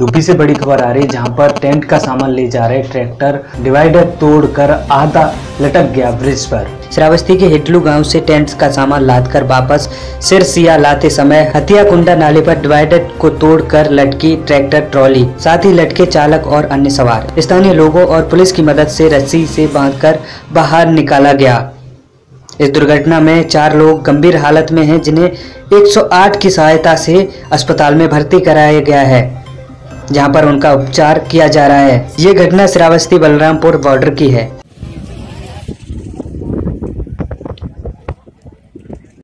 UP से बड़ी खबर आ रही है जहाँ पर टेंट का सामान ले जा रहे ट्रैक्टर डिवाइडर तोड़कर आधा लटक गया ब्रिज पर। श्रावस्ती के हिटलू गाँव से टेंट का सामान लादकर वापस सिरसिया लाते समय हथिया कुंडा नाले पर डिवाइडर को तोड़कर लटकी ट्रैक्टर ट्रॉली, साथ ही लटके चालक और अन्य सवार। स्थानीय लोगों और पुलिस की मदद से रस्सी से बांधकर बाहर निकाला गया। इस दुर्घटना में चार लोग गंभीर हालत में हैं, जिन्हें 108 की सहायता से अस्पताल में भर्ती कराया गया है। जहाँ पर उनका उपचार किया जा रहा है। ये घटना श्रावस्ती बलरामपुर बॉर्डर की है।